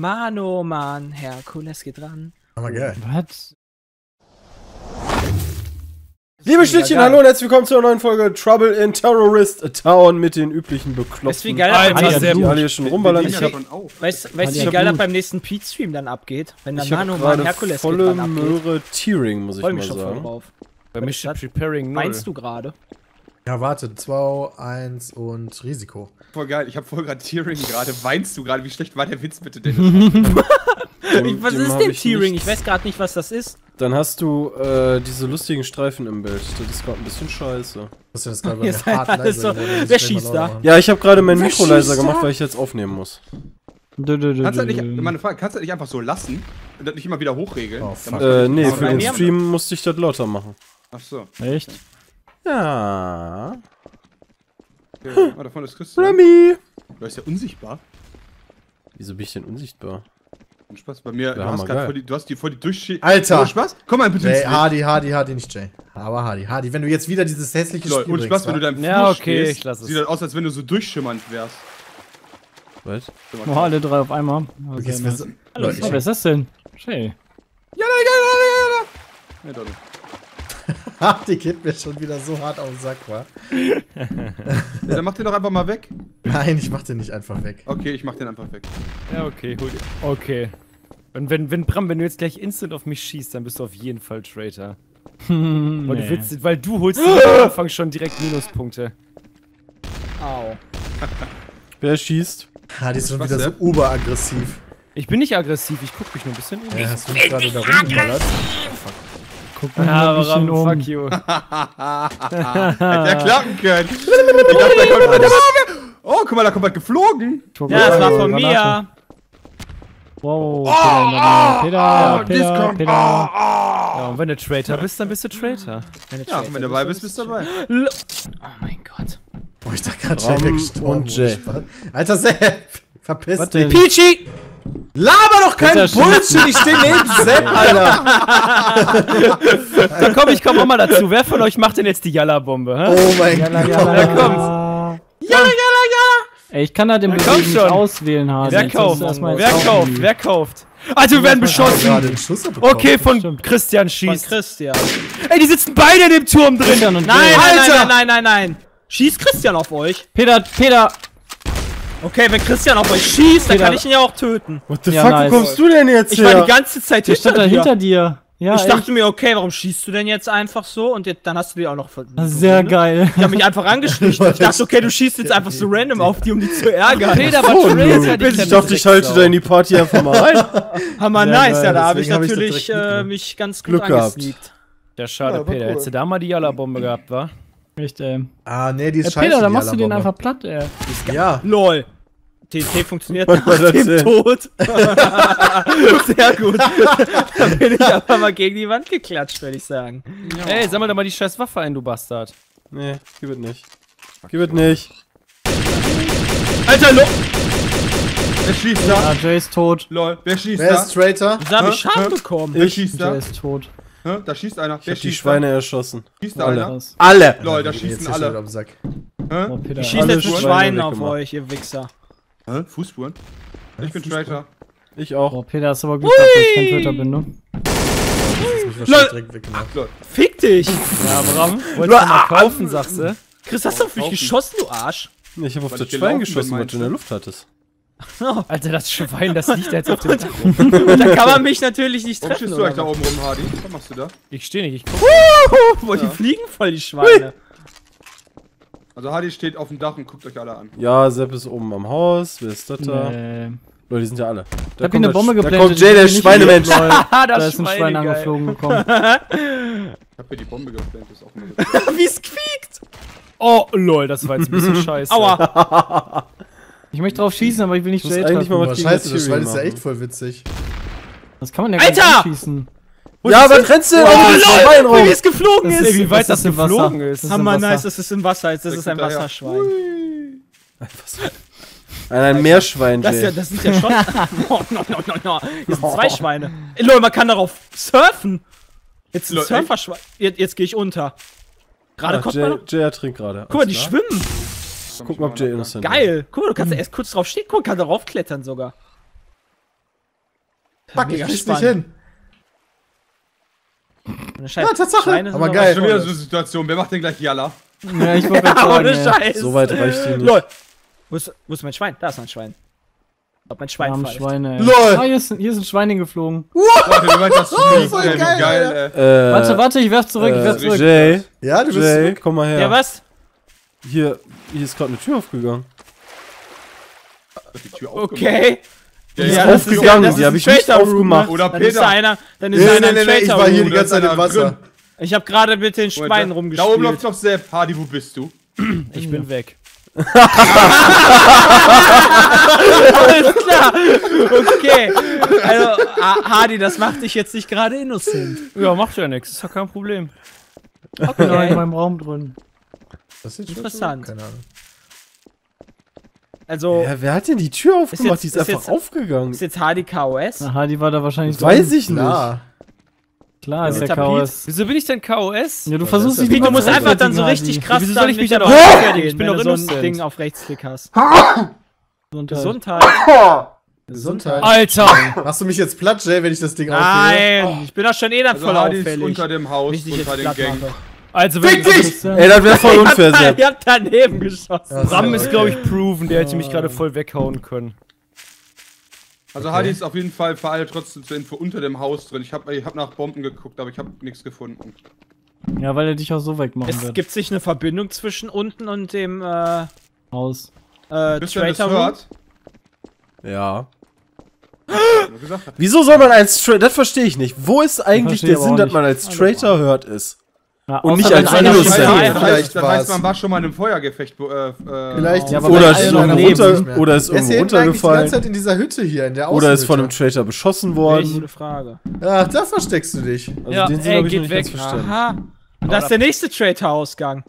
Mano, Mann, Herkules geht ran. Aber geil. Was? Liebe Schnittchen, hallo und herzlich willkommen zu einer neuen Folge Trouble in Terrorist Town mit den üblichen Weißt Bekloppten. du, wie geil das beim nächsten, rumballern. Ich hab, weißt, weißt du, ich wie geil das beim nächsten Pete-Stream dann abgeht? Wenn dann Mano, Mann, Herkules geht volle dran abgeht. Möhre Tearing, muss ich Freu mal mich schon voll sagen. drauf. Bei Mission Preparing 0. Meinst du gerade? Ja, warte. 2, 1 und Risiko. Voll geil. Ich hab voll gerade Tearing gerade. Weinst du gerade? Wie schlecht war der Witz bitte denn? Was ist denn ich Tearing? nichts. Ich weiß gerade nicht, was das ist. Dann hast du äh, diese lustigen Streifen im Bild. Das ist gerade ein bisschen scheiße. Das ist gerade bei mir hart leise so-. Ich Wer schießt da? Ja, ich habe gerade mein Wer Mikro leiser gemacht, da? weil ich jetzt aufnehmen muss. Dö, dö, dö, Kannst du nicht, meine Frage, kannst du das nicht einfach so lassen? Und das nicht immer wieder hochregeln? Oh, Äh, nee, für den Stream musste ich das lauter machen. Ach so. Echt? Ja. Okay. Oh, davon ist Christian. Remy! Du bist ja unsichtbar. Wieso bin ich denn unsichtbar? Und Spaß. Bei mir, du hast voll die, du hast die voll die Durchschicht. Alter! Ohne Spaß? Komm mal bitte ins Jay. Hardy, Hardy, Hardy, nicht Jay. Aber Hardy, Hardy. Wenn du jetzt wieder dieses hässliche Lol, Spiel ohne Spaß, bringst, wenn du da im Ja, okay, stehst, ich lass es. sieht das aus, als wenn du so durchschimmernd wärst. Was? Oh, alle drei auf einmal. Oh, Okay, nice. sind- Hallo, Leute, Oh, wer ist das denn? Shay. Ja, ja, ja, ja, ja. Ja, doch nicht. Hardy geht mir schon wieder so hart auf den Sack, wa? Ja, dann mach den doch einfach mal weg. Nein, ich mach den nicht einfach weg. Okay, ich mach den einfach weg. Ja, okay, hol dir. Okay. Und wenn, wenn Bram, wenn du jetzt gleich instant auf mich schießt, dann bist du auf jeden Fall Traitor. Hm, Weil, du willst, weil du holst am Anfang schon direkt Minuspunkte. Au. Wer schießt? Hardy ist schon wieder so denn? uberaggressiv. Ich bin nicht aggressiv, ich guck mich nur ein bisschen um. Ja, hast du mich gerade da rumgeballert? Guck mich ja, ein bisschen um. Fuck you. Hätte ja klappen können. Ich dachte, da kommt. Oh, guck mal, da kommt was geflogen. Ja, das war von mir. Wow, Oh, Peter, Peter, Peter, Disco. Peter. Oh, oh. Ja, und wenn du Traitor bist, dann bist du Traitor. Ja, wenn du dabei bist, bist du dabei. Oh mein Gott. Boah, ich dachte gerade Jay und Jay. Alter, Sepp! Verpiss Was dich. Peachy! Laber doch keinen Bullshit! Ich steh neben Sepp, Alter! So, komm, ich komm auch mal dazu. Wer von euch macht denn jetzt die Jalla-Bombe? Oh mein Gott. Wer kommt? Jalla, jalla, Ey, ich kann da den komm nicht schon. auswählen, Hasi. Wer kauft? Wer kauft? Wer kauft? Also, wir werden beschossen. Okay, von. Christian Von schießt. Christian. Ey, die sitzen beide in dem Turm drin. Nein, nein, Alter! nein, nein, nein, nein. Schießt Christian auf euch. Peter, Peter! Okay, wenn Christian auf euch schießt, dann kann ich ihn ja auch töten. What the Ja, fuck, nice. wo kommst du denn jetzt Ich war her? die ganze Zeit Der stand da hinter dir. hinter dir. Ja, Ich echt. dachte mir, okay, warum schießt du denn jetzt einfach so? Und jetzt, dann hast du die auch noch ver- Sehr geil. Ich hab mich einfach angeschlichen. Ich dachte, okay, du schießt jetzt einfach so random auf die, um die zu ärgern. Peter war Oh. Noob. die ich dachte, ich halte da in die Party einfach mal rein. Hammer Sehr nice, ja, da habe ich deswegen hab ich natürlich äh, mich ganz gut Glück gehabt. angesneakt. Ja, schade, Ja, war Peter. cool. Hättest du da mal die Jalla-Bombe gehabt, wa? Echt, ey. Ah, nee, die ist Ey, scheiße. Peter, da die machst du den einfach platt, ey. Ja. LOL. TNT funktioniert nach dem? Tod. Sehr gut. da bin ich aber mal gegen die Wand geklatscht, würde ich sagen. Ey, sammel doch mal die scheiß Waffe ein, du Bastard. Nee, gib es nicht. Gib es nicht. Alter, lo Wer schießt Ja, da? Jay ist tot. Lol, wer schießt Wer da? ist Traitor? da habe ich? Schaden bekommen. Wer Ich. schießt Jay da? ist tot. Hä? Da schießt einer. Ich hab die Schweine erschossen. da? Schießt Alle. einer? Alle! Lol, da schießen alle. am Sack. Hä? Oh. Ich schieße jetzt mit Schweine Schweinen auf euch, ihr Wichser. Hä? Fußspuren? Ich bin Traitor. Ich auch. Boah, Peter, hast aber Glück, dass ich kein Töter bin, ne? Weggemacht. Fick dich! Ja, Bram, wolltest du mal kaufen, sagst du? Chris, hast du auf mich geschossen, du Arsch? Ich hab auf Weil das Schwein geschossen, was meinst du in der? Luft hattest. Alter, das Schwein, das liegt da jetzt auf dem Dach. Und dann kann man mich natürlich nicht Warum treffen. stehst du eigentlich da oben rum, Hardy? Was machst du da? Ich stehe nicht, ich guck. was? Boah, die fliegen voll, die Schweine. Also Hardy steht auf dem Dach und guckt euch alle an. Ja, Sepp ist oben am Haus. Wer ist das da? Nee. Leute, die sind ja alle. Da Ich hab hier eine das- Bombe Da geplantet. kommt Jay, die der Schweinemensch. Ah, Da ist ein Schwein angeflogen gekommen. Ich hab hier die Bombe geplant, das ist auch mal Wie es quiekt! Oh, lol, das war jetzt ein bisschen scheiße. Aua! Ich möchte drauf schießen, aber ich will nicht Jay eigentlich mal Aber was gegen scheiße, das Schwein ist ja echt voll witzig. Das kann man ja Alter! gar nicht schießen. Ja, was rennst du Oh, das lol! Wie es geflogen Das ist! Ey, wie weit das ist im Wasser? geflogen ist. Das ist Hammer nice, das ist im Wasser, jetzt das ist ein. Wasserschwein. Ein, ein Meerschwein, Das, ist ja, Jay. das sind ja schon. no, no, no, no, no. Hier sind zwei Schweine. Ey, Lol, man kann darauf surfen. Jetzt ein Surferschwein. Jetzt, jetzt gehe ich unter. Gerade Ah, kommt Jay, Jay ertrinkt gerade. Guck mal, die schwimmen. Guck mal, ob Jay innocent ist. Geil. Guck mal, du kannst da erst kurz drauf stehen. Guck, man kann darauf klettern sogar. Fuck, ich krieg's nicht hin. Ja, Tatsache. Aber geil. Schon wieder so eine Situation. Wer macht denn gleich Jalla? Ja, ich wollte was- Ohne. Scheiß. So weit reicht die nicht. Lol. Wo ist, wo ist mein Schwein? Da ist mein Schwein. Ob mein Wir Schwein haben pfeift. Schweine, ey. Lol. Ah, hier ist, hier ist ein Schwein hingeflogen. Das fliegt, voll geil, geil, ey. Äh, Warte, warte, ich werf zurück, ich werf Äh, zurück. Jay, Ja, du bist Jay, zurück. komm mal her. Ja, was? Hier, hier ist gerade eine Tür aufgegangen. Die Tür. Okay. Ja, ist ja, das ist aufgegangen, das die ist hab ein ich nicht Room, aufgemacht. ne? Oder Dann ist Peter. da einer, dann ist Nee, da nee, einer im nee, nee, ich war hier die ganze Zeit im Wasser. Ich habe gerade mit den Schweinen Da oben rumgespielt. läuft doch Sepp. Hardy, wo bist du? Ich bin weg. Alles klar. Okay. Also, Ha- Hardy, das macht dich jetzt nicht gerade innocent. Ja, macht ja nichts, ist ja kein Problem. Genau in Okay. meinem Raum drin. Das ist Interessant. Keine Ahnung. Also, Ja, wer hat denn die Tür aufgemacht? jetzt- die ist, ist einfach jetzt- aufgegangen. ist jetzt Hardy KOS? Aha, die war da wahrscheinlich Weiß ich nicht. Klar. Klar, ist Ja, der Tapet. KOS. Wieso bin ich denn KOS? Ja, du versuchst dich du musst einfach dann so richtig Hardy. krass Wieso soll ich mich der auch Rechtfertigen? Ich bin wenn doch du so ein innocent. Ding auf Rechtsklick hast. Gesundheit. Gesundheit. Gesundheit. Alter! Machst du mich jetzt platt, Jay, wenn ich das Ding aufhebe? Nein, ich bin doch schon eh dann Also voll Hardy ist auffällig. unter dem Haus, unter den Gang. Also, wenn Fick dich! Ey, das wäre voll unfair, Sepp. Ihr habt daneben geschossen. Das Bram ist, okay. glaube ich, proven, der hätte mich gerade voll weghauen können. Also Hardy ist auf jeden Fall für alle trotzdem zur Info unter dem Haus drin. Ich habe ich hab nach Bomben geguckt, aber ich habe nichts gefunden. Ja, weil er dich auch so wegmachen Es wird. gibt sich eine Verbindung zwischen unten und dem äh, Haus. äh, Bis wenn das Traitor Room. hört. Ja. Wieso soll man als Traitor, das verstehe ich nicht. Wo ist eigentlich der Sinn, dass man als Traitor hört ist? Ja, Und nicht als Innocent. Vielleicht, Vielleicht weiß man, war schon mal in einem Feuergefecht. Äh, äh, Vielleicht Ja, Oder ist, runter, oder ist irgendwo eigentlich die ganze runtergefallen. Zeit in dieser Hütte hier, in der Oder ist von einem? Traitor beschossen Gute worden. Frage. Ach, da versteckst du dich. Also Ja, den ey, geht noch nicht ganz weg. Aha. Und das ist der nächste Traitor-Ausgang.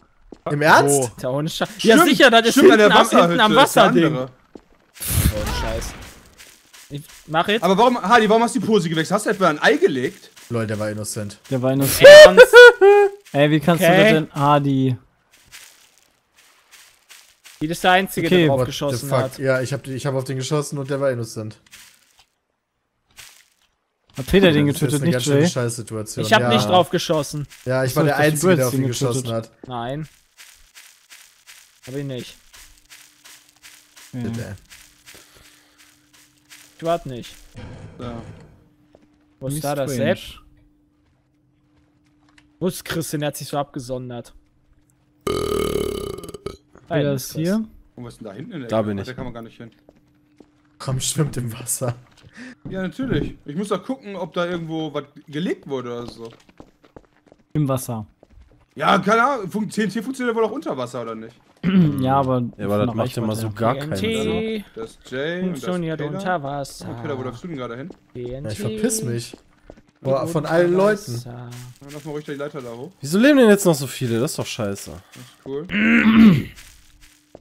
Im Ernst? Ist ja sicher, das ist stimmt, hinten der am, hinten am Wasserding. andere. Ohne Scheiß. Ich mach jetzt. Aber warum, Hardy, warum hast du die Pose gewechselt? Hast du etwa ein Ei gelegt? Leute, der war innocent. Der war Ernst? Ey, wie kannst Okay. du das denn? Ah, die. Die ist der Einzige, Okay, der drauf What geschossen the fuck? hat. Ja, ich hab, ich hab auf den geschossen und der war innocent. Hat Peter den Das ist getötet, eine? Scheißsituation. Ich hab ja. nicht drauf geschossen. Ja, ich Achso, war der du Einzige, der auf ihn geschossen getötet. hat. Nein. Hab ich nicht. Ja. Bitte. Ich warte nicht. Ja. Wo ist da das. Sepp? Wo ist Christian? Der hat sich so abgesondert. Peter ist hier. Und was ist denn da hinten in der Da Ecke? bin ich. Da kann man gar nicht hin. Komm, schwimmt im Wasser. Ja, natürlich. Ich muss doch gucken, ob da irgendwo was gelegt wurde oder so. Im Wasser. Ja, keine Ahnung. Fun TNT funktioniert wohl auch unter Wasser, oder nicht? Ja, aber. Ja, aber das macht ja mal so gar keinen Sinn. Das ist Jay funktioniert und das unter ist. Wasser. Oh, Peter, wo läufst du denn gerade hin? TNT Ja, ich verpiss mich. Boah, von unter allen Leuten. Dann lass mal ruhig die Leiter da hoch. Wieso leben denn jetzt noch so viele? Das ist doch scheiße. Das ist cool.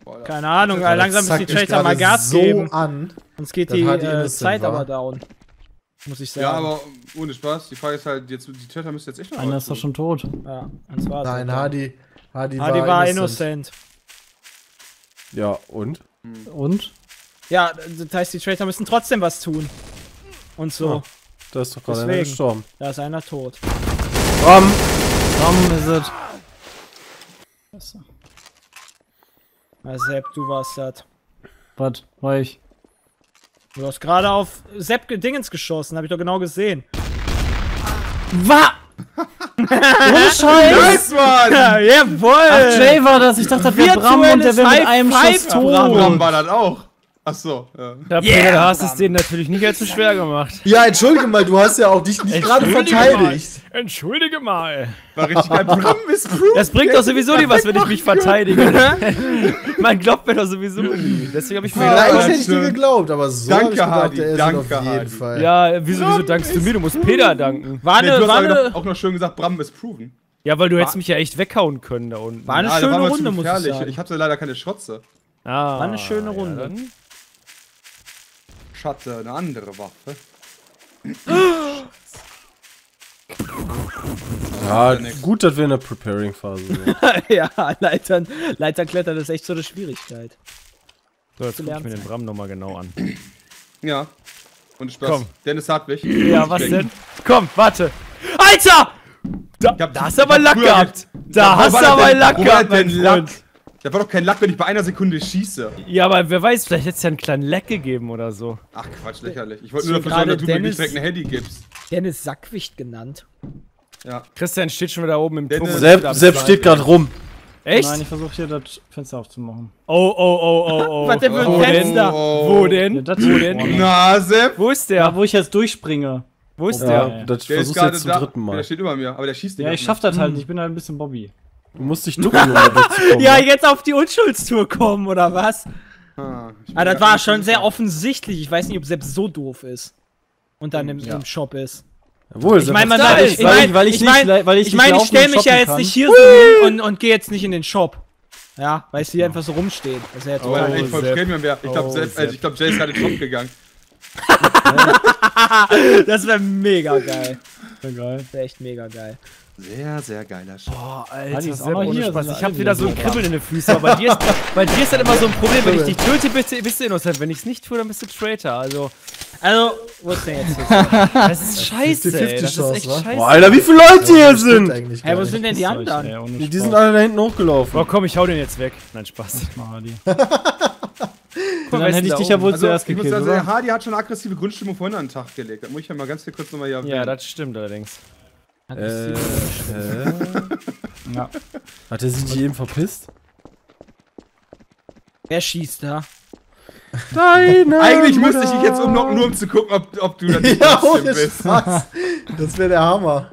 Boah, da- Keine Ahnung, Das langsam müssen Zackt die Traitor mal Gas so geben. an. Sonst geht die äh, Zeit war. aber down. Muss ich sagen. Ja, aber ohne Spaß. Die Frage ist halt, jetzt, die Täter müssen jetzt echt noch Einer ist doch schon tot. Ja, das war's. Nein. Hardy. Hardy, Hardy war, war innocent. innocent. Ja, und? Und? Ja, das heißt, die Traitor müssen trotzdem was tun. Und so. Ah. Da ist doch gerade einer Deswegen. gestorben. Da ist einer tot. Bram! Ram ist es. Scheiße. Na, Sepp, du warst das. Was? War ich? Du hast gerade auf Sepp ge- Dingens geschossen, hab ich doch genau gesehen. Was? Ohne Scheiß! Nice, Mann! Ja, jawohl! Ach, Jay war das. Ich dachte, das wäre Bram und der wäre mit einem Schuss tot. Bram war das auch. Achso, ja. Ja, Peter, du hast es denen natürlich nicht allzu schwer gemacht. Ja, entschuldige mal, du hast ja auch dich nicht gerade verteidigt. Entschuldige mal. War richtig geil. Bram ist proof. Das bringt doch sowieso nie was, wenn ich mich verteidige. Man glaubt mir doch sowieso nie. Deswegen habe ich mir Vielleicht Ja, hätte ich dir geglaubt, aber so Danke, ich gedacht, Hardy, der ist danke, auf jeden Hardy. Fall. Ja, wieso, wieso dankst du mir? Du musst Peter danken. War Nee, eine, du hast war noch, auch noch schön gesagt, Bram ist proven. Ja, weil du hättest mich ja echt weghauen können da unten. war eine da schöne Runde, muss ich sagen. Ich habe leider keine Schrotze. Ah, War eine schöne ja, Runde. dann- Ich hatte eine andere Waffe. Ja, nix. gut, dass wir in der Preparing-Phase sind. ja, Leitern, Leiterklettern ist echt so eine Schwierigkeit. So, jetzt guck ich lernen mir den. Bram nochmal genau an. Ja. Und Spaß. Komm. Dennis Hartwig. Ja, was denn? Komm, warte. Alter! Da, hab- da hast du aber Lack gehabt. ge- Da hast du aber Lack gehabt, mein Lack? Freund. Da war doch kein Lack, wenn ich bei einer Sekunde schieße. Ja, aber wer weiß, vielleicht hätte es ja einen kleinen Leck gegeben oder so. Ach Quatsch, lächerlich. Ich wollte nur dafür sorgen, dass du mir nicht direkt ein Handy gibst. Dennis Sackwicht genannt. Ja. Christian steht schon wieder oben im Dennis- Turm. und Sepp, Sepp steht gerade rum. Echt? Nein, ich versuche hier das Fenster aufzumachen. Oh, oh, oh, oh, oh. Was denn für ein Wo denn? Fenster? Wo Ja, denn? das Wo denn? Na, Sepp. Wo ist Ja, der? wo ich jetzt durchspringe. Wo ist Ja, der? das Der versuchst jetzt zum da. dritten Mal. Der steht über mir, aber der schießt nicht. Ja, ich schaff das halt nicht. Ich bin halt ein bisschen Bobby. Du musst dich ducken, um da. Ja, jetzt auf die Unschuldstour kommen, oder was? Ah, ich Ah, das war schon sehr offensichtlich. Ich weiß nicht, ob selbst so doof ist. Und dann im, im Shop ist. Jawohl, Ich meine, man da ich, ist. ich weil meine, ich- weil ich ich nicht weil ich ich, meine, ich stelle mich ja jetzt kann. nicht hier so hin und, und gehe jetzt nicht in den Shop. Ja, weil es hier einfach so rumsteht. Das ist ja total. echt voll Sepp. schräg, wenn wir. Ich glaube, Oh, Sepp. also ich glaub, Jay ist gerade in den Shop gegangen. Das wäre mega geil. Ja, geil. Das wäre echt mega geil. Sehr, sehr geiler Shop. Boah, Alter, ist auch Sepp, noch ohne hier, Spaß. sind Ich hab wieder so ein Kribbeln in den Füßen, aber bei dir ist, bei dir ist halt immer so ein Problem, wenn ich dich töte, bist du, bist du innocent. Wenn ich es nicht tue, dann bist du Traitor. Also, Also, wo ist denn jetzt hier? das ist scheiße, ey. 50-50 Das ist echt scheiße. Boah, Alter, wie viele Leute hier Das stimmt sind? eigentlich Hey, wo sind denn die anderen? ey, ohne Die sind alle da hinten hochgelaufen. Boah, komm, ich hau den jetzt weg. Nein, Spaß. Mal, Dann ist hätte ich da dich ja wohl Also, zuerst ich muss gekillt, oder? Hardy hat schon eine aggressive Grundstimmung vorhin an den Tag gelegt. Das muss ich ja mal ganz kurz nochmal hier Ja, erwähnen. das stimmt allerdings. Äh, äh, Ja. hat er sich eben verpisst? Wer schießt da? Deine Eigentlich müsste ich dich jetzt umnocken, nur um zu gucken, ob, ob du da nicht Ja, ohne bist. Spaß. Das wäre der Hammer.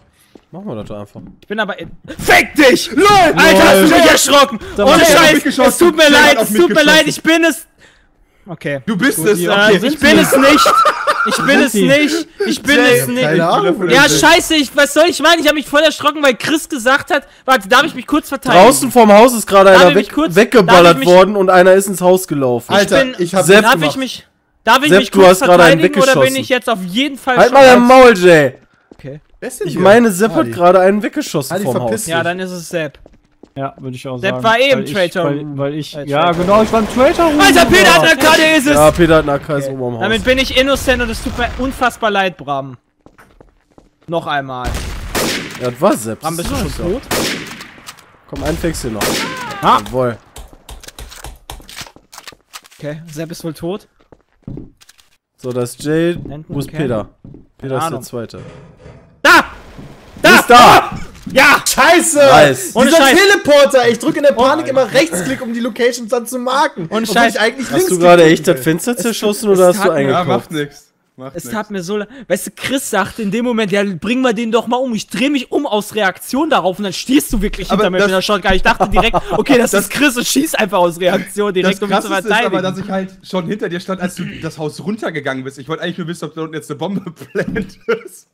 Machen wir das doch einfach. Ich bin aber in. Fick dich! LOL! Alter, hast du mich erschrocken! Da Ohne Scheiß! Es tut mir leid, es tut mir leid, ich bin es. Okay. Du bist es, die- okay. Äh, ich bin es nicht! Ich bin es nicht! Ich bin es nicht! Keine Ahnung. Ja, scheiße, ich, was soll ich meinen? Ich habe mich voll erschrocken, weil Chris gesagt hat. Warte, darf ich mich kurz verteidigen? Draußen vorm Haus ist gerade einer ich weg, kurz- weggeballert ich mich- worden und einer ist ins Haus gelaufen. Alter, bin- ich hab Sepp- Darf ich mich. Darf ich Sepp, mich du kurz hast gerade einen verteidigen oder bin weggeschossen. ich jetzt auf jeden Fall Halt mal dein Maul, Jay. Okay. Ich meine, Sepp hat gerade einen weggeschossen vorm verpiss Haus. Ja, dann ist es Sepp. Ja, würde ich auch Sepp sagen. war eben weil ich, Traitor. Weil, weil ich, Äh, ja, Traitor. genau, ich war ein Traitor. Alter, Peter hat eine Karte, ist es! Ja, Peter hat AK oben am Haus. Damit bin ich innocent und es tut mir unfassbar leid, Bram. Noch einmal. ja, das war Sepp. Bram, bist du schon ist tot? Komm, einen fängst du noch. Ah. Jawohl. Okay, Sepp ist wohl tot. So, das ist. Hinten, Wo ist okay. Peter? Peter ist der. Zweite. Da! Da! Ist da! Ja! Scheiße! Nice. Ohne Dieser Scheiß. Teleporter! Ich drücke in der Panik immer Rechtsklick, um die Locations dann zu marken. Obwohl Scheiß. ich eigentlich Hast du gerade echt das. Fenster zerschossen oder hast du mir- Ja, macht nix. Macht Es nix. tat mir so leid. Weißt du, Chris sagte in dem Moment, ja, bring mal den doch mal um. Ich drehe mich um aus Reaktion darauf und dann stehst du wirklich Aber hinter mir das- mit der Shotgun. Ich dachte direkt, okay, das, ist Chris und schieß einfach aus Reaktion direkt, Das um mich zu Krasseste ist verteidigen. aber, dass ich halt schon hinter dir stand, als du das Haus runtergegangen bist. Ich wollte eigentlich nur wissen, ob da unten jetzt eine Bombe plant ist.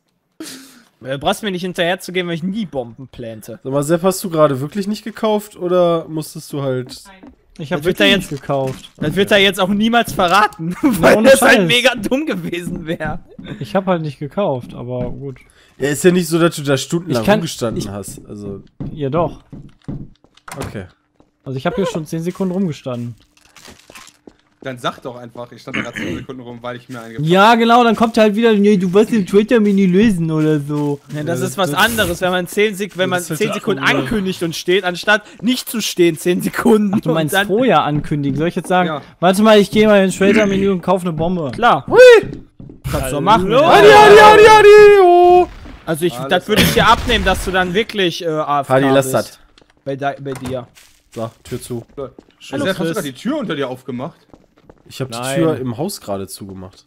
Du brauchst mir nicht hinterher zu gehen, weil ich nie Bomben plante. Sag mal, Sepp, hast du gerade wirklich nicht gekauft oder musstest du halt. Ich habe Das wird wirklich jetzt- nicht gekauft. Das wird er jetzt auch niemals verraten, weil ohne das halt Scheiß. mega dumm gewesen wäre. Ich habe halt nicht gekauft, aber gut. Ja, ist ja nicht so, dass du da stundenlang kann- rumgestanden ich- hast. Also, Ja, doch. okay. Also ich habe hier schon 10 Sekunden rumgestanden. Dann sag doch einfach, ich stand da gerade 10 Sekunden rum, weil ich mir eingepackt Ja, genau, dann kommt halt wieder, nee, du wirst den Twitter-Mini lösen oder so. Ja, das ist was anderes, wenn man 10, Sek wenn man Das ist 10 halt Sekunden auch- ankündigt und steht, anstatt nicht zu stehen 10 Sekunden. Ach, du meinst vorher ankündigen. Soll ich jetzt sagen, Ja. warte mal, ich gehe mal ins Trader-Menü und kaufe eine Bombe? Klar. Kannst du machen. Hallo? Adi, Adi, Adi, Adi, oh. Also ich, Alles das würde ich dir abnehmen, dass du dann wirklich äh, AFK Hadi, lass bist. das. Bei, bei dir. So, Tür zu. Hallo, Sepp, hast du Chris. gerade die Tür unter dir aufgemacht? Ich habe die. Tür im Haus gerade zugemacht.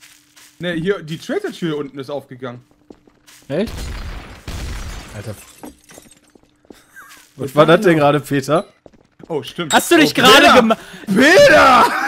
Ne, hier, die Trader-Tür unten ist aufgegangen. Echt? Alter. Was war das denn gerade, Peter? Oh, stimmt. Hast du nicht oh, gerade Peter! gemacht?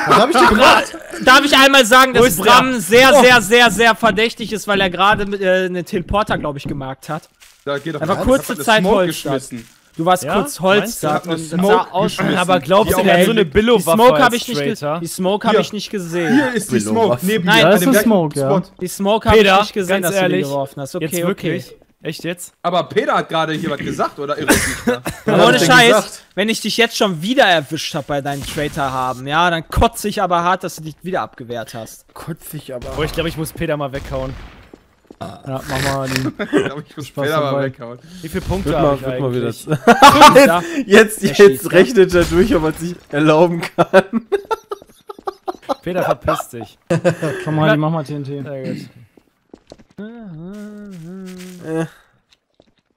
Was hab ich dir gemacht? Darf ich einmal sagen, dass? Bram sehr, sehr, sehr, sehr verdächtig ist, weil er gerade äh, eine Teleporter, glaube ich, gemarkt hat. Da geht doch Einfach was. kurze Zeit eine Smoke Holzstadt. Du warst Ja? kurz Ich hab eine und das Smoke sah aus. Aber glaubst Die du, der hat so eine Die Billo-Waffe Smoke habe ich die hab ich nicht gesehen. Hier ist die Smoke, neben Nein, dir. da an ist dem eine Smoke, ja. Die Smoke habe ich nicht gesehen, ganz dass du die ehrlich, geworfen hast. Okay, Jetzt okay. wirklich. Echt jetzt? Aber Peter hat gerade hier was gesagt, oder ich da? Ohne ich Scheiß, gesagt? wenn ich dich jetzt schon wieder erwischt hab bei deinen Traitor haben, ja, dann kotze ich aber hart, dass du dich wieder abgewehrt hast. Kotzig aber. Oh, ich glaube, ich muss Peter mal weghauen. Ja, mach mal den. Ich glaube, ich muss Spaß Peter mal weghauen. Wie viele Punkte Wird mal, ich wird mal wieder. Jetzt, Er jetzt schießt, ja. rechnet er durch, ob er sich erlauben kann. Peter, verpiss dich. Komm mal, mach mal TNT. Sehr gut.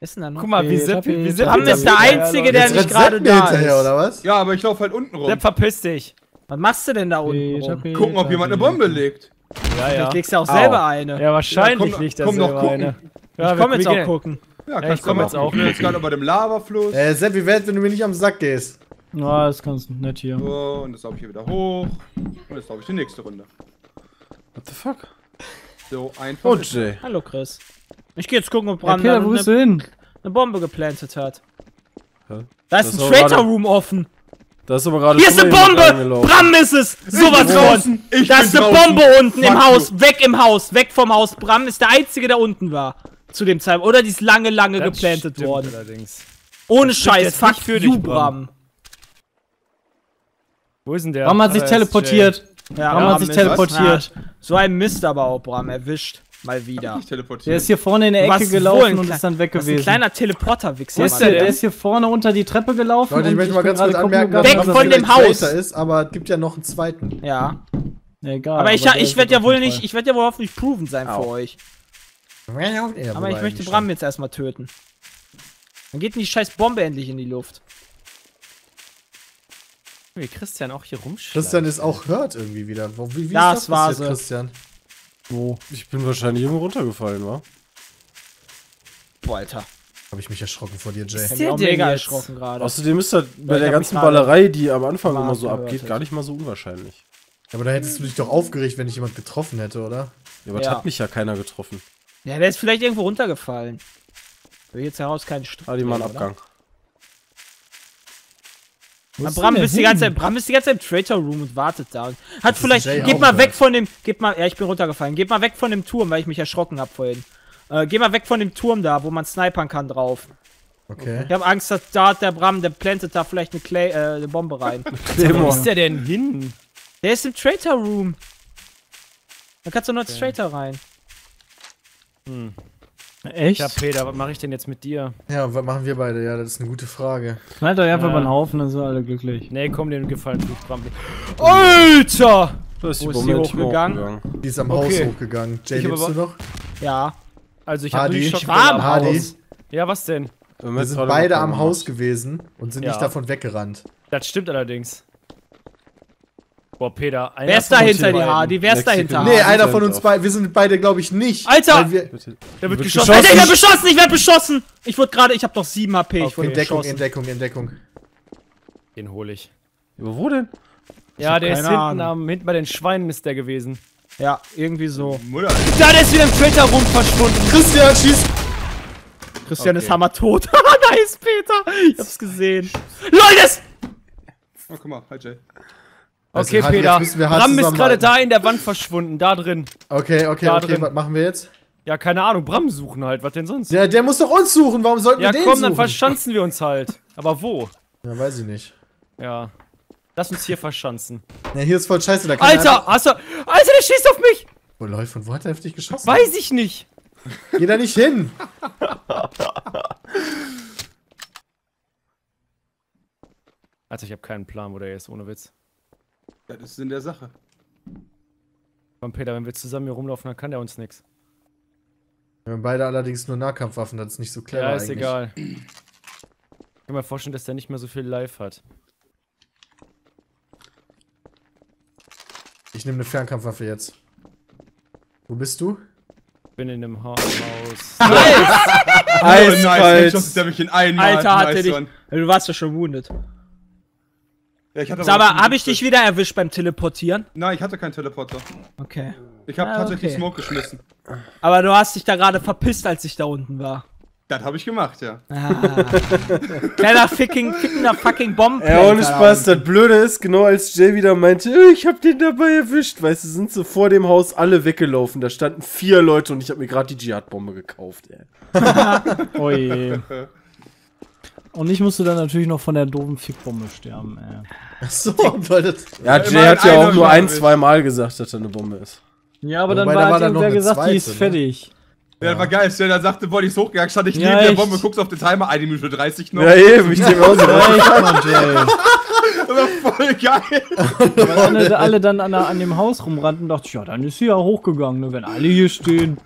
Ist denn da noch? Guck mal, wie Sepp, wie. Sepp Bram ist der Einzige, der Jetzt nicht gerade da ist. oder was? Ja, aber ich laufe halt unten rum. Sepp, verpiss dich. Was machst du denn da unten rum? Gucken, ob jemand eine Bombe legt. Ja, ja. Vielleicht legst du ja auch selber eine. Ja, wahrscheinlich Ja, komm- liegt da komm noch selber eine. ich komm jetzt auch gucken. Ja, ich komm jetzt auch Ich bin jetzt gerade über dem Lavafluss. Äh, Sepp, wie wär's, wenn du mir nicht am Sack gehst? Ja, das ist ganz nett hier. So, und das laufe ich hier wieder hoch. Und jetzt laufe ich die nächste Runde. What the fuck? So einfach. Oh, Jay. Hallo Chris. Ich geh jetzt gucken, ob Ja, Bram Peter, da wo eine, bist du hin? eine Bombe geplantet hat. Hä? Da Das ist ist ein Traitor Room offen. Da ist aber gerade. Hier ist eine Bombe! Bram ist es! Sowas draußen. von! Ich Da ist eine. Bombe unten im Fuck Haus! you. Weg im Haus! Weg vom Haus! Bram ist der Einzige, der unten war. Zu dem Zeitpunkt. Oder die ist lange, lange Das geplantet worden. Allerdings. Ohne spricht Scheiß. Fuck für dich, Bram. Bram. Wo ist denn der? Bram hat sich Ah, teleportiert. Ja, Bram hat sich teleportiert. So ein Mist aber auch, Bram. Erwischt. Mal wieder. Der ist hier vorne in der Ecke gelaufen und ist dann weg Das ist ein gewesen. kleiner Teleporter-Wichser. Der der, der ist hier vorne unter die Treppe gelaufen. Leute, ich und möchte mal bin ganz kurz anmerken, dass Weg von dem Haus. Ist, aber es gibt ja noch einen zweiten. Ja. Egal. Aber ich, der ich werde ja wohl nicht, ich werde ja wohl hoffentlich proven sein für euch. Ja, Aber ich möchte Bram jetzt erstmal töten. Dann geht denn die scheiß Bombe endlich in die Luft. Wie Christian auch hier rumschlägt. Christian ist auch hört irgendwie wieder. Wo- Wie, wie Das ist das war. Christian? Wo? Ich bin wahrscheinlich irgendwo runtergefallen, wa? Boah, Alter. Habe ich mich erschrocken vor dir, Jay. Ich der denn mega jetzt? erschrocken gerade. Außerdem ist das bei ich der ganzen Ballerei, die am Anfang immer so abgeht, gar nicht mal so unwahrscheinlich. Aber da hättest du dich doch aufgeregt, wenn dich jemand getroffen hätte, oder? Ja, aber Ja. hat mich ja keiner getroffen. Ja, der ist vielleicht irgendwo runtergefallen. Will jetzt heraus keinen Strich. Ah, die machen oder? Abgang. Na, ist Bram ist, die ganze? Zeit, Bram ist die ganze Zeit im Traitor Room und wartet da. Hat ist vielleicht. Geht mal weg von dem. Geht mal. Ja, ich bin runtergefallen. Geht mal weg von dem Turm, weil ich mich erschrocken habe vorhin. Äh, geh mal weg von dem Turm da, wo man snipern kann drauf. Okay. Ich habe Angst, dass da hat der Bram, der plantet da vielleicht eine, Clay, äh, eine Bombe rein. Wo ist der denn hin? der ist im Traitor Room. Da kannst du nur als Traitor rein. Echt? Ja, Peter, was mache ich denn jetzt mit dir? Ja, was machen wir beide? Ja, das ist eine gute Frage. Schneid euch einfach Ja. über den Haufen, dann sind alle glücklich. Nee, komm, den Gefallen nicht. Alter! Da ist Wo ist die mal hochgegangen? hochgegangen. Die ist am Okay. Haus hochgegangen. Jay, lebst du noch? Ja. Also ich habe die Schock Bram! Hardy. Haus. Ja, was denn? Wir sind beide am Haus gewesen und sind Ja. nicht davon weggerannt. Das stimmt allerdings. Boah, Peter, einer Wer ist von da uns hinter dir, beiden. Hardy? Wer ist da hinter Nee, einer von uns beiden. Wir sind beide, glaube ich, nicht. Alter! Weil wir, Der wird geschossen. geschossen. Alter, ich werd beschossen! Ich werd beschossen! Ich wurde gerade. Ich hab noch 7 HP. Ich Okay. wurde Entdeckung, beschossen. Entdeckung, Entdeckung. Den hole ich. Aber wo denn? Ja, hab der ist hinten Ahnung. am, hinten bei den Schweinen ist der gewesen. Ja, irgendwie so. Mutter. Da, der ist wieder im Traitor rum verschwunden. Christian, schieß! Christian Okay. ist hammertot. nice, Peter! Ich hab's gesehen. Leute! Oh, guck mal, hi Jay. Also, Okay, Hardy, Peter. Bram ist gerade da in der Wand verschwunden, da drin. Okay, okay, Da okay, drin. was machen wir jetzt? Ja, keine Ahnung, Bram suchen halt, was denn sonst? Der, der muss doch uns suchen, warum sollten Ja, wir den komm, suchen? dann verschanzen wir uns halt. Aber wo? Ja, weiß ich nicht. Ja. Lass uns hier verschanzen. Ja, hier ist voll scheiße, da kann Alter, hast du. Alter, der schießt auf mich! Wo läuft von wo hat er auf dich geschossen? Weiß ich nicht. Geh da nicht hin! Also, ich habe keinen Plan, wo der ist, ohne Witz. Ja, das ist in der Sache. Komm, Peter, wenn wir zusammen hier rumlaufen, dann kann der uns nichts. Wir haben beide allerdings nur Nahkampfwaffen, das ist nicht so clever Ja, ist eigentlich. egal. Ich kann mir vorstellen, dass der nicht mehr so viel Live hat. Ich nehme eine Fernkampfwaffe jetzt. Wo bist du? Bin in einem Ha Haus. Oh, nice, Eiskalt. Headshot ist der mich in einen Alter, hat nice der dich. Du warst ja schon wounded. Ja, ich hatte Sag mal, aber hab ich dich wieder erwischt beim Teleportieren? Nein, ich hatte keinen Teleporter. Okay. Ich habe Ah, tatsächlich okay. Smoke geschmissen. Aber du hast dich da gerade verpisst, als ich da unten war. Das habe ich gemacht, ja. Ah. Kleiner ficking, fickender fucking Bomben. Ja, ohne Spaß, das Blöde ist, genau als Jay wieder meinte, "Äh, ich hab den dabei erwischt, weißt du, sind so vor dem Haus alle weggelaufen. Da standen vier Leute und ich hab mir gerade die Dschihad-Bombe gekauft, ey. Oh je. Und ich musste dann natürlich noch von der doofen Fickbombe sterben, ey. Achso, weil das. Ja, Ja, Jay hat ja auch nur ein, zwei Mal gesagt, dass da eine Bombe ist. Ja, aber dann Wobei, da war war halt dann noch irgendwer eine gesagt, die ist zweite, ne? fertig. Ja, das war geil. Stell, da sagte Body ist hochgegangen, stand ich Ja, neben der echt. Bombe, guckst auf den Timer, 1 Minute 30 noch. Ja, eben, ich denke auch so. Ja, Mann, Jay. Das war voll geil. Weil alle, alle dann an, der- an dem Haus rumrannten, dachte ich, ja, dann ist sie ja hochgegangen, ne? wenn alle hier stehen.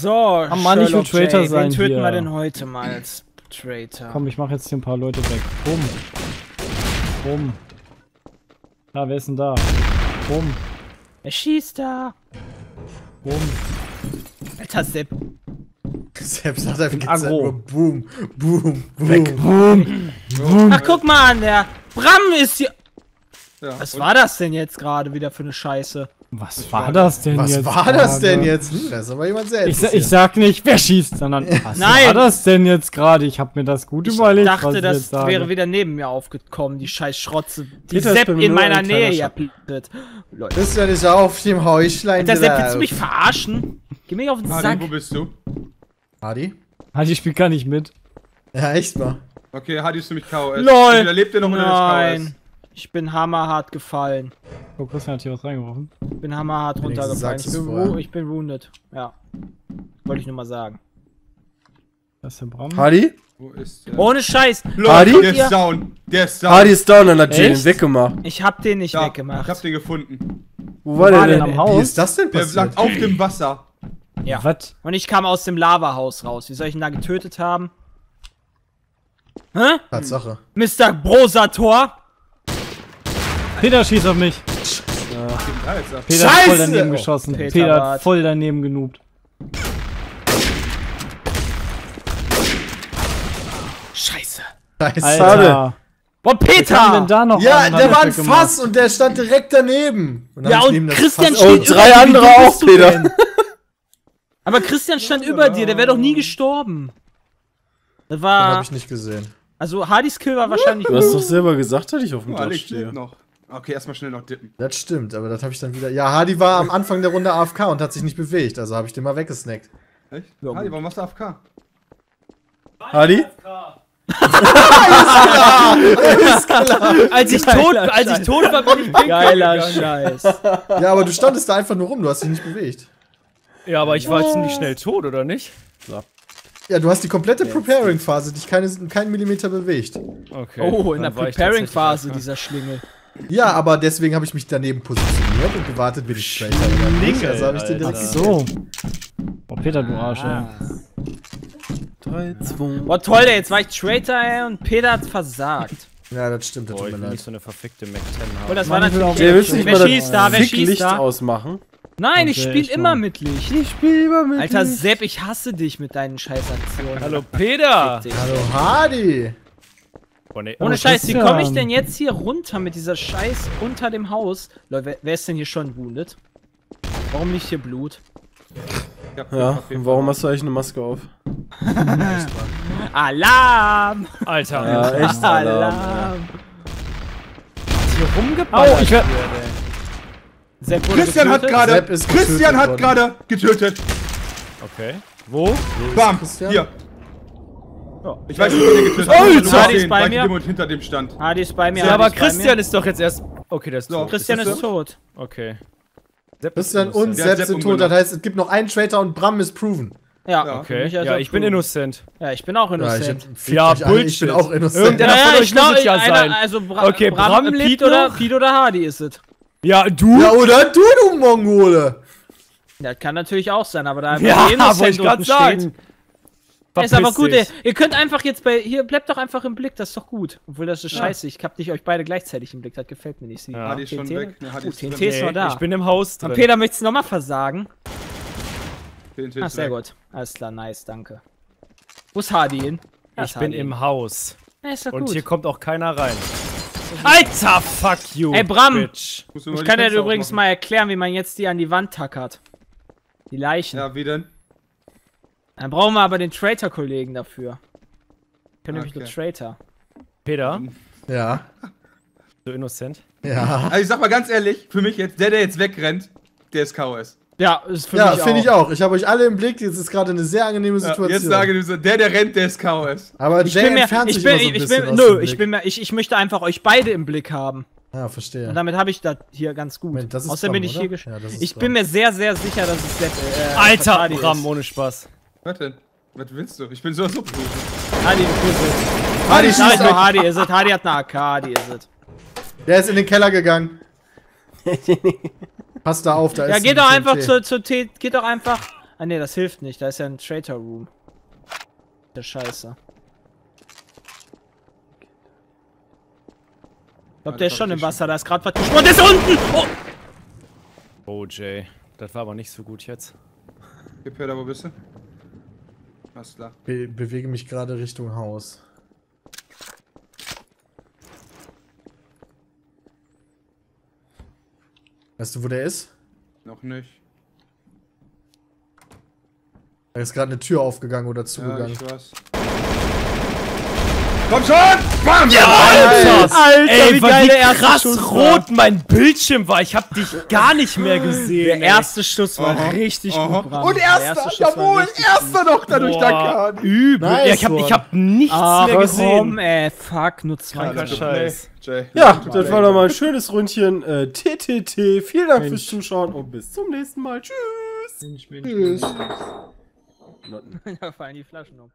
So, Ah, Mann, ich will Traitor J. sein Wen töten hier. wir denn heute mal als Traitor? Komm, ich mach jetzt hier ein paar Leute weg. Bumm. Bumm. Ja, wer ist denn da? Bumm. Wer schießt da? Bumm. Alter Sepp. Selbst hat er Agro. nur Boom, Boom, Boom. Ach, guck mal an, der Bram ist hier. Ja, Was und- war das denn jetzt gerade wieder für eine Scheiße? Was war das denn Was jetzt? war das denn jetzt? Hm, das ist aber jemand sehr Ich, sa- ich sag nicht, wer schießt, sondern was Nein. war das denn jetzt gerade? Ich hab mir das gut Ich überlegt. was dachte, ich das jetzt sage. wäre wieder neben mir aufgekommen, die scheiß Schrotze. Die Peter ist Sepp in meiner Nähe Schatten. jappetet. Leute. Bist du nicht auf dem Häuschlein Alter Sepp, willst du mich verarschen? Geh mir auf den Hardy, Sack. wo bist du? Hardy? Halt, ich spiel gar nicht mit. Ja, echt mal. Okay, Hardy ist für mich KOS. LOL. Lebt ihr noch Nein. ist KOS. Ich bin hammerhart gefallen. Oh, Christian hat hier was reingeworfen. Ich bin hammerhart Wenigstens runtergefallen. Ich bin, wo, ich bin wounded. Ja. Wollte ich nur mal sagen. Das ist der Bram. Hardy? Wo ist der? Ohne Scheiß. Lol, Hardy? Der ist down. Der ist down. Hardy ist down, hat Jay den Echt? weggemacht. Ich hab den nicht ja, weggemacht. Ich hab den gefunden. Wo war war der denn denn? am Wie Haus? ist das denn Der lag passiert? auf dem Wasser. ja. Was? Und ich kam aus dem Lavahaus raus. Wie soll ich ihn da getötet haben? Hä? Tatsache. Mr. Brosator? Peter schießt auf mich. Alter. Peter hat voll Scheiße! daneben geschossen. Peter Peter, Bart. hat voll daneben genoobt. Scheiße. Scheiße. Alter. Boah, Peter! da noch Ja, der war ein? Fass und der stand direkt daneben. Und Ja, und Christian Fass- steht Oh, drei über dir. Wie andere auch, Peter. Aber Christian stand über dir, der wäre doch nie gestorben. Das Den war. hab ich nicht gesehen. Also Hardys Kill war wahrscheinlich. Du hast doch selber gesagt, dass ich auf dem Oh, Dach stehe. noch. Okay, erstmal schnell noch dippen. Das stimmt, aber das habe ich dann wieder. Ja, Hardy war am Anfang der Runde AFK und hat sich nicht bewegt, also habe ich den mal weggesnackt. Echt? Hardy, warum machst du AFK? Hardy? als ich tot, als ich tot war, bin ich pinkeln Geiler gegangen. Scheiß. Ja, aber du standest da einfach nur rum, du hast dich nicht bewegt. Ja, aber ich war jetzt ziemlich schnell tot, oder nicht? Ja, du hast die komplette Preparing-Phase dich keine, keinen Millimeter bewegt. Okay. Oh, in der Preparing-Phase, dieser Schlingel. Ja, aber deswegen habe ich mich daneben positioniert und gewartet, wie die oder nicht. Also habe ich den direkt Ach so. Oh, Peter, du Arsch, ey. 3, 2. Boah, toll, ey, jetzt war ich Traitor, ey, und Peter hat versagt. Ja, das stimmt, das Boah, tut ich mir will leid. nicht so eine verfickte Mac 10 Und haben. das war Mann, ich will natürlich. wer mal schießt da? das Wer schießt Ficklicht da? ausmachen? Nein, ich Okay, spiel echt immer mit Licht. Ich spiele immer mit. Alter Sepp, ich hasse dich mit deinen Scheißaktionen. Hallo Peter! Hallo Hardy! Oh, nee. Ohne Oh, Scheiß, wie komme ich denn jetzt hier runter mit dieser Scheiß unter dem Haus? Leute, wer, wer ist denn hier schon wounded? Warum nicht hier Blut? Ja, und warum hast du eigentlich eine Maske auf? Alarm! Alter. Ja, echt Alarm. Alarm! hier rumgeballert. Au, ich werd- Sepp wurde Christian hat getötet. gerade. Sepp ist Christian getötet hat gerade getötet. Okay. Wo? Bam. Christian? Hier. Ja. Ich weiß nicht, den getötet hat. Alter! Ich Hardy ist bei mir. ich dem hinter dem stand. Hardy ist bei mir. Ja, aber Christian mir. ist doch jetzt erst. Okay, der ist tot. Christian Ist tot. Okay. Sepp Christian ist und Sepp sind tot, das heißt, es gibt noch einen Traitor und Bram ist proven. Ja, Ja. Okay. Mich als Ja, ich bin innocent. Ja, ich bin auch Ja, ich, innocent. Ja, euch alle, ich bin Bullshit. auch innocent. Irgendeiner Ja, von ja, euch ich glaube, muss es ja einer, sein. also Bra Okay, Bram, Bram lebt Pete oder? Pete oder Hardy ist es. Ja, du? Ja, oder du, du Mongole! Das kann natürlich auch sein, aber da einfach Ja, Innocent wollte ich gerade unten sagen. steht. Ja, ist aber Verpiss gut, ey. Ihr könnt einfach jetzt bei. Hier, bleibt doch einfach im Blick, das ist doch gut. Obwohl, das ist scheiße. Ich hab nicht euch beide gleichzeitig im Blick, das gefällt mir nicht. Sie- Ja. Ist schon TNT? weg. Ne, Hardy Oh, ist TNT drin. ist noch Nee, da. ich bin im Haus Und drin. Peter, möchtest du nochmal versagen? TNT ist sehr weg. gut. Alles klar, nice, danke. Wo ist Hardy hin? Da Ich bin Hardy. im Haus. Ja, ist doch Und gut. hier kommt auch keiner rein. Alter, fuck you. Ey, Bram. Bitch. Ich kann dir übrigens aufmachen. mal erklären, wie man jetzt die an die Wand tackert. Die Leichen. Ja, wie denn? Dann brauchen wir aber den Traitor-Kollegen dafür. Ich kann nämlich nur Okay. Traitor. Peter, Ja. so innocent. Ja. Also ich sag mal ganz ehrlich, für mich jetzt, der, der jetzt wegrennt, der ist KOS. Ja, ist für Ja, mich finde ich auch. Ich habe euch alle im Blick. Jetzt ist gerade eine sehr angenehme Ja, Situation. jetzt sage ich so, der, der rennt, der ist KOS. Aber Ich Jay bin mir, entfernt ich sich bin, immer so ein ich bisschen bin, aus nö, dem ich bin mir, ich, ich möchte einfach euch beide im Blick haben. Ja, verstehe. Und damit habe ich das hier ganz gut. Moment, das ist Außerdem Bram, bin ich oder? hier gesch Ja, das ist Ich Bram. bin mir sehr, sehr sicher, dass es Set, äh, Alter, Bram, ohne Spaß. Was denn? Was willst du? Ich bin so so böse. Hardy, du. Hardy Sag ich schießt nur. Hardy ist es. Hardy hat eine AK, Hardy ist es. Der ist in den Keller gegangen. Pass da auf, da Ja, ist geht ein doch einfach zur, zur T. Geht doch einfach. Ah, ne, das hilft nicht. Da ist ja ein Traitor Room. Der Scheiße. Ich glaub, der ist schon im Wasser. Da ist gerade was gesprungen. Der ist unten! Oh! Oh, Jay. Das war aber nicht so gut jetzt. Gib her, da, wo bist du? Alles klar. Be bewege mich gerade Richtung Haus. Weißt du, wo der ist? Noch nicht. Da ist gerade eine Tür aufgegangen oder Ja, zugegangen. ich weiß. Komm schon! Bam! Alter, Alter, Ey, wie weil geil wie der krass Schuss war. rot mein Bildschirm war. Ich hab dich gar nicht mehr gesehen. Der erste Schuss war Aha, richtig aha. gut, Bram. Und Der erster! erste war Jawohl! Erster noch dadurch Boah, danke. übel. Nice ja, ich hab, ich hab nichts Ach, mehr komm, gesehen. ey, fuck, nur zwei. Scheiß. Jay, Ja, das war doch mal ein schönes Rundchen. Äh, TTT. Vielen Dank fürs Zuschauen und bis zum nächsten Mal. Tschüss. Tschüss. Da fallen die Flaschen um.